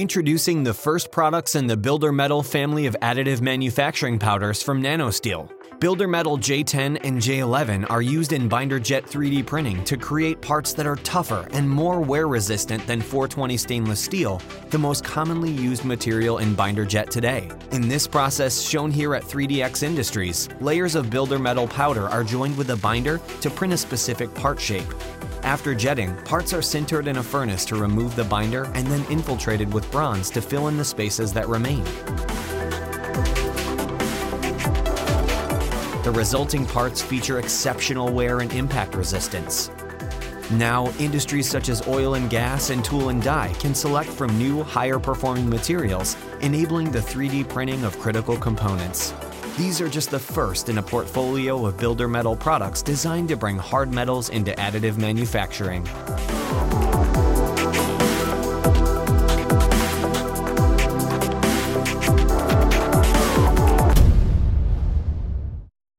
Introducing the first products in the BLDRmetal family of additive manufacturing powders from NanoSteel. BLDRmetal J10 and J11 are used in binder jet 3D printing to create parts that are tougher and more wear resistant than 420 stainless steel, the most commonly used material in binder jet today. In this process shown here at 3DX Industries, layers of BLDRmetal powder are joined with a binder to print a specific part shape. After jetting, parts are sintered in a furnace to remove the binder and then infiltrated with bronze to fill in the spaces that remain. The resulting parts feature exceptional wear and impact resistance. Now, industries such as oil and gas and tool and die can select from new, higher performing materials, enabling the 3D printing of critical components. These are just the first in a portfolio of BLDRmetal products designed to bring hard metals into additive manufacturing.